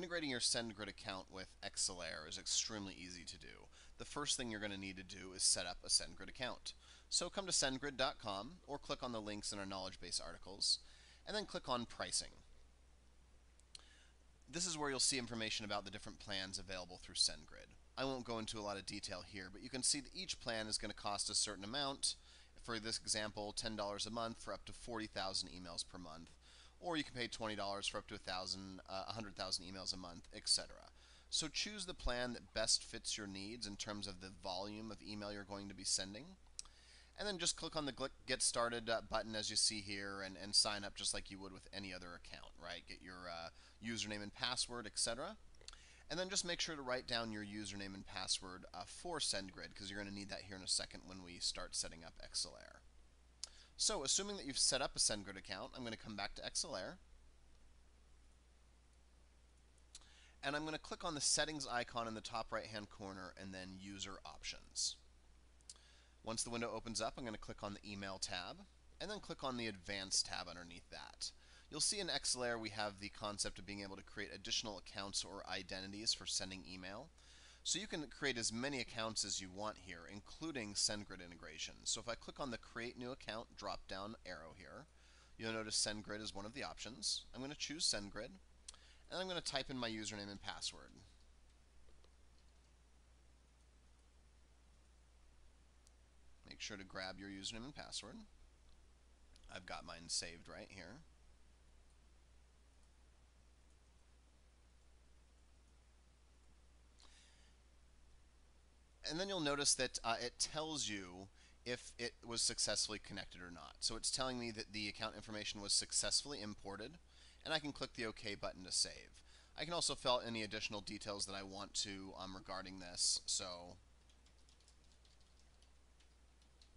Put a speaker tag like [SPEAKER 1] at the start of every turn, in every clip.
[SPEAKER 1] Integrating your SendGrid account with Exelare is extremely easy to do. The first thing you're going to need to do is set up a SendGrid account. So come to sendgrid.com or click on the links in our knowledge base articles and then click on pricing. This is where you'll see information about the different plans available through SendGrid. I won't go into a lot of detail here, but you can see that each plan is going to cost a certain amount. For this example, $10 a month for up to 40,000 emails per month or you can pay $20 for up to 1,000, uh, 100,000 emails a month, etc. So choose the plan that best fits your needs in terms of the volume of email you're going to be sending. And then just click on the Get Started uh, button as you see here and, and sign up just like you would with any other account, right? Get your uh, username and password, etc. And then just make sure to write down your username and password uh, for SendGrid because you're going to need that here in a second when we start setting up Exelare. So, assuming that you've set up a SendGrid account, I'm going to come back to Exelare. And I'm going to click on the settings icon in the top right hand corner and then user options. Once the window opens up, I'm going to click on the email tab and then click on the advanced tab underneath that. You'll see in Exelare we have the concept of being able to create additional accounts or identities for sending email. So you can create as many accounts as you want here, including SendGrid integration. So if I click on the Create New Account drop-down arrow here, you'll notice SendGrid is one of the options. I'm going to choose SendGrid, and I'm going to type in my username and password. Make sure to grab your username and password. I've got mine saved right here. And then you'll notice that uh, it tells you if it was successfully connected or not. So it's telling me that the account information was successfully imported, and I can click the OK button to save. I can also fill out any additional details that I want to um, regarding this. So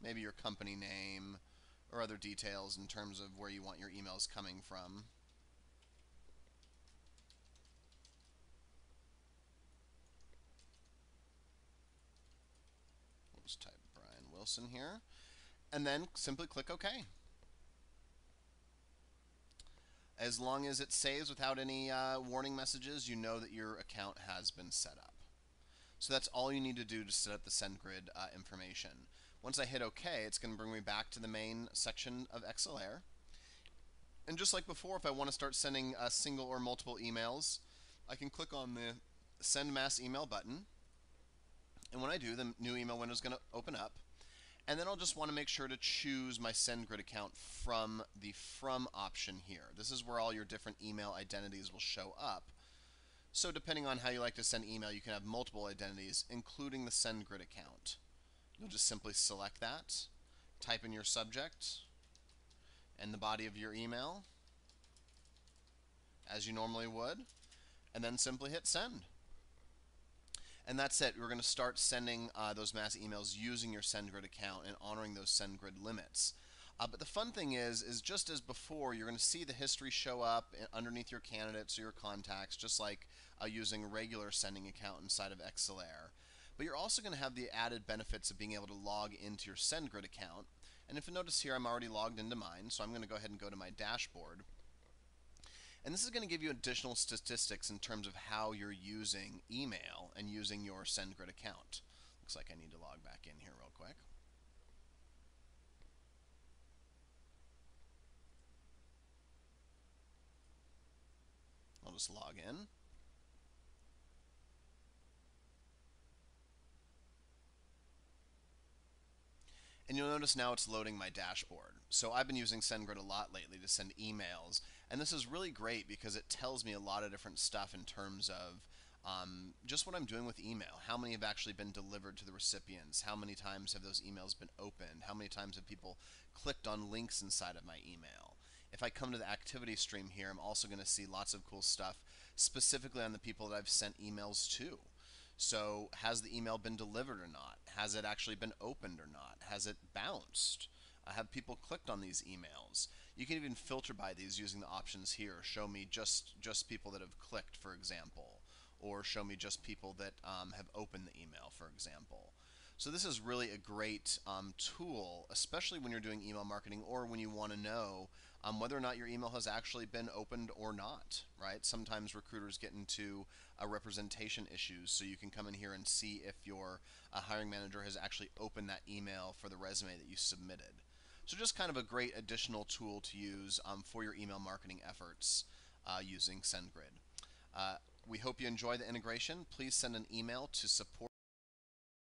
[SPEAKER 1] maybe your company name or other details in terms of where you want your emails coming from. Just type Brian Wilson here. And then simply click OK. As long as it saves without any uh, warning messages, you know that your account has been set up. So that's all you need to do to set up the SendGrid uh, information. Once I hit OK, it's going to bring me back to the main section of Exelare. And just like before, if I want to start sending a single or multiple emails, I can click on the Send Mass Email button. And when I do, the new email window is going to open up. And then I'll just want to make sure to choose my SendGrid account from the From option here. This is where all your different email identities will show up. So depending on how you like to send email, you can have multiple identities, including the SendGrid account. You'll just simply select that, type in your subject, and the body of your email, as you normally would, and then simply hit send. And that's it. We're going to start sending uh, those mass emails using your SendGrid account and honoring those SendGrid limits. Uh, but the fun thing is, is just as before, you're going to see the history show up underneath your candidates or your contacts, just like uh, using a regular sending account inside of Exelare. But you're also going to have the added benefits of being able to log into your SendGrid account. And if you notice here, I'm already logged into mine, so I'm going to go ahead and go to my dashboard. And this is going to give you additional statistics in terms of how you're using email and using your SendGrid account. Looks like I need to log back in here real quick. I'll just log in. And you'll notice now it's loading my dashboard. So I've been using SendGrid a lot lately to send emails. And this is really great because it tells me a lot of different stuff in terms of um, just what I'm doing with email. How many have actually been delivered to the recipients? How many times have those emails been opened? How many times have people clicked on links inside of my email? If I come to the activity stream here, I'm also going to see lots of cool stuff specifically on the people that I've sent emails to. So has the email been delivered or not? Has it actually been opened or not? Has it bounced? Uh, have people clicked on these emails? You can even filter by these using the options here. Show me just, just people that have clicked, for example, or show me just people that um, have opened the email, for example. So this is really a great um, tool, especially when you're doing email marketing or when you want to know um, whether or not your email has actually been opened or not, right? Sometimes recruiters get into uh, representation issues, so you can come in here and see if your uh, hiring manager has actually opened that email for the resume that you submitted. So just kind of a great additional tool to use um, for your email marketing efforts uh, using SendGrid. Uh, we hope you enjoy the integration. Please send an email to support